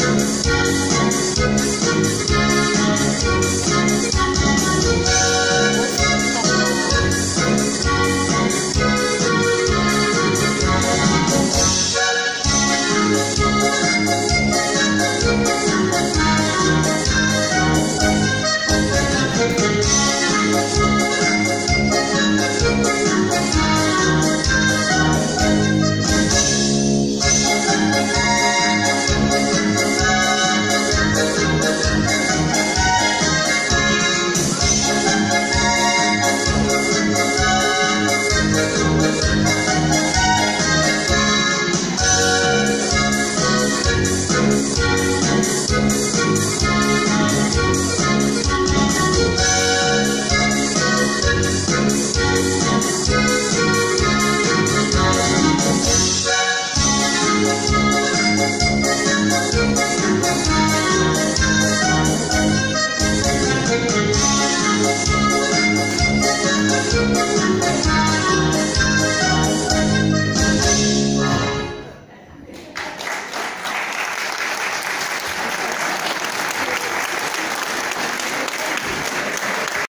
Música